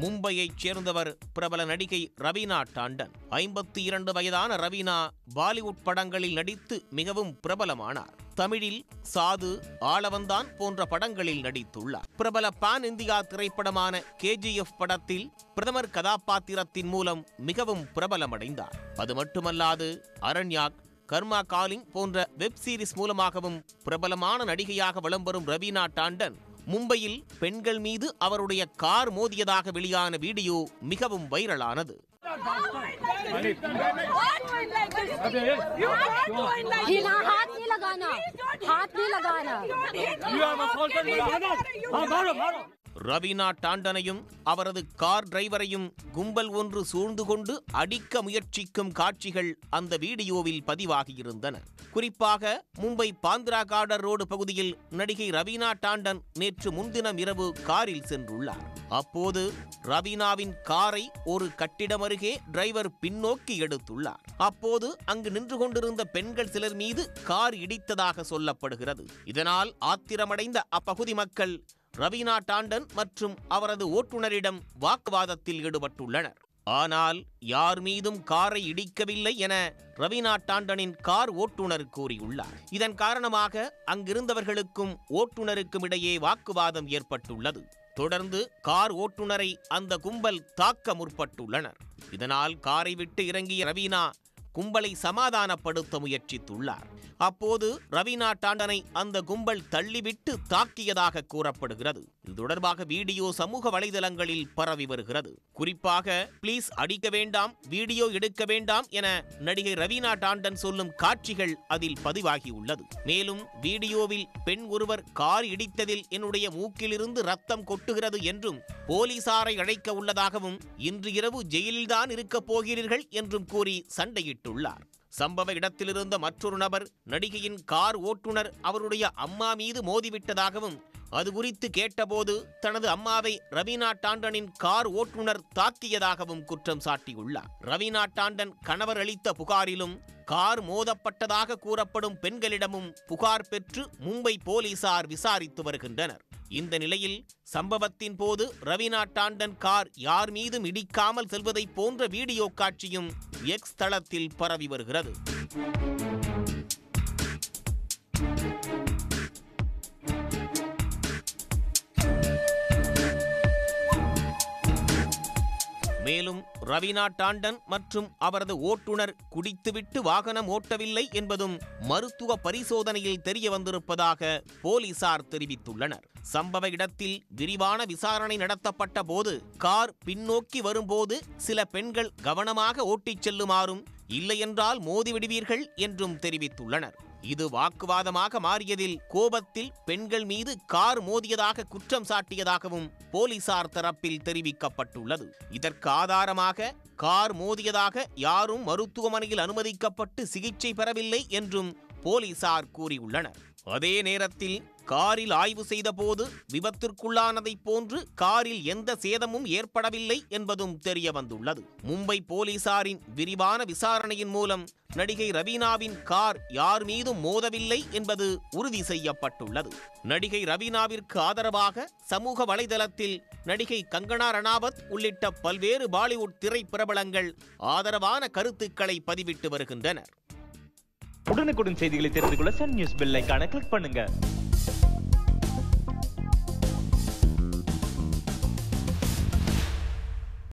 மும்பையைச் சேர்ந்தவர் பிரபல நடிகை ரவீனா டாண்டன். ஐம்பத்தி இரண்டு வயதான ரவீனா பாலிவுட் படங்களில் நடித்து மிகவும் பிரபலமானார். தமிழில் சாது ஆளவந்தான் போன்ற படங்களில் நடித்துள்ளார். பிரபல பான் இந்தியா திரைப்படமான கேஜிஎஃப் படத்தில் பிரதமர் கதாபாத்திரத்தின் மூலம் மிகவும் பிரபலமடைந்தார். அது மட்டுமல்லாது அரண்யாக் கர்மா காலிங் போன்ற வெப் சீரிஸ் மூலமாகவும் பிரபலமான நடிகையாக வலம் வரும் ரவீனா டாண்டன் மும்பையில் பெண்கள் மீது அவருடைய கார் மோதியதாக வெளியான வீடியோ மிகவும் வைரலானது. ரவீனா டாண்டனையும் அவரது கார் டிரைவரையும் கும்பல் ஒன்று சூழ்ந்து கொண்டு அடிக்க முயற்சிக்கும் காட்சிகள் அந்த வீடியோவில் பதிவாகியிருந்தன. குறிப்பாக மும்பை பாந்திரா கார்டர் ரோடு பகுதியில் நடிகை ரவீனா டாண்டன் நேற்று முன்தினம் இரவு காரில் சென்றுள்ளார். அப்போது ரவீனாவின் காரை ஒரு கட்டிடம் அருகே டிரைவர் பின்னோக்கி எடுத்துள்ளார். அப்போது அங்கு நின்று கொண்டிருந்த பெண்கள் சிலர் மீது கார் இடித்ததாக சொல்லப்படுகிறது. இதனால் ஆத்திரமடைந்த அப்பகுதி மக்கள் ரவீனா டாண்டன் மற்றும் அவரது ஓட்டுநரிடம் வாக்குவாதத்தில் ஈடுபட்டுள்ளனர். ஆனால் யார் மீதும் காரை இடிக்கவில்லை என ரவீனா டாண்டனின் கார் ஓட்டுநர் கூறியுள்ளார். இதன் காரணமாக அங்கிருந்தவர்களுக்கும் ஓட்டுநருக்கும் இடையே வாக்குவாதம் ஏற்பட்டுள்ளது. தொடர்ந்து கார் ஓட்டுநரை அந்த கும்பல் தாக்க முற்பட்டுள்ளனர். இதனால் காரை விட்டு இறங்கிய ரவீனா கும்பலை சமாதானப்படுத்த முயற்சித்துள்ளார். அப்போது ரவீனா டாண்டனை அந்த கும்பல் தள்ளிவிட்டு தாக்கியதாக கூறப்படுகிறது. இது தொடர்பாக வீடியோ சமூக வலைதளங்களில் பரவி வருகிறது. குறிப்பாக ப்ளீஸ் அடிக்க வேண்டாம் வீடியோ எடுக்க வேண்டாம் என நடிகை ரவீனா டாண்டன் சொல்லும் காட்சிகள் அதில் பதிவாகியுள்ளது. மேலும் வீடியோவில் பெண் ஒருவர் கார் இடித்ததில் என்னுடைய மூக்கிலிருந்து ரத்தம் கொட்டுகிறது என்றும் போலீசாரை அழைக்க உள்ளதாகவும் இன்று இரவு ஜெயிலில்தான் இருக்கப் போகிறீர்கள் என்றும் கூறி சண்டையிட்டு தெரிவித்துள்ளார். சம்பவ இடத்திலிருந்த மற்றொரு நபர் நடிகையின் கார் ஓட்டுநர் அவருடைய அம்மா மீது மோதிவிட்டதாகவும் அது குறித்து கேட்டபோது தனது அம்மாவை ரவீனா டாண்டனின் கார் ஓட்டுநர் தாக்கியதாகவும் குற்றம் சாட்டியுள்ளார். ரவீனா டாண்டன் கணவர் அளித்த புகாரிலும் கார் மோதப்பட்டதாக கூறப்படும் பெண்களிடமும் புகார் பெற்று மும்பை போலீசார் விசாரித்து வருகின்றனர். இந்த நிலையில் சம்பவத்தின் போது ரவீனா டாண்டன் கார் யார் மீதும் இடிக்காமல் செல்வதைப் போன்ற வீடியோ காட்சியும் எக்ஸ் தளத்தில் பரவி வருகிறது. மேலும் ரவீனா டாண்டன் மற்றும் அவரது ஓட்டுநர் குடித்துவிட்டு வாகனம் ஓட்டவில்லை என்பதும் மருத்துவ பரிசோதனையில் தெரிய வந்திருப்பதாக போலீசார் தெரிவித்துள்ளனர். சம்பவ இடத்தில் விரிவான விசாரணை நடத்தப்பட்ட போது கார் பின்னோக்கி வரும்போது சில பெண்கள் கவனமாக ஓட்டிச் செல்லுமாறும் இல்லையென்றால் மோதிவிடுவீர்கள் என்றும் தெரிவித்துள்ளனர். இது வாக்குவாதமாக மாறியதில் கோபத்தில் பெண்கள் மீது கார் மோதியதாக குற்றம் சாட்டியதாகவும் போலீசார் தரப்பில் தெரிவிக்கப்பட்டுள்ளது. இதற்கு ஆதாரமாக கார் மோதியதாக யாரும் மருத்துவமனையில் அனுமதிக்கப்பட்டு சிகிச்சை பெறவில்லை என்றும் போலீசார் கூறியுள்ளனர். அதே நேரத்தில் காரில் ஆய்வு செய்தபோது விபத்திற்குள்ளானதைப் போன்று காரில் எந்த சேதமும் ஏற்படவில்லை என்பதும் தெரிய வந்துள்ளது மும்பை போலீசாரின் விரிவான விசாரணையின் மூலம் நடிகை ரவீனாவின் கார் யார் மீதும் மோதவில்லை என்பது உறுதி செய்யப்பட்டுள்ளது. நடிகை ரவீனாவிற்கு ஆதரவாக சமூக வலைதளத்தில் நடிகை கங்கனா ரணாவத் உள்ளிட்ட பல்வேறு பாலிவுட் திரைப்பிரபலங்கள் ஆதரவான கருத்துக்களை பதிவிட்டு வருகின்றனர். உடனுக்குடன் செய்திகளை தெரிந்து கொள்ள சன் நியூஸ் பெல் ஐக்கான கிளிக் பண்ணுங்க.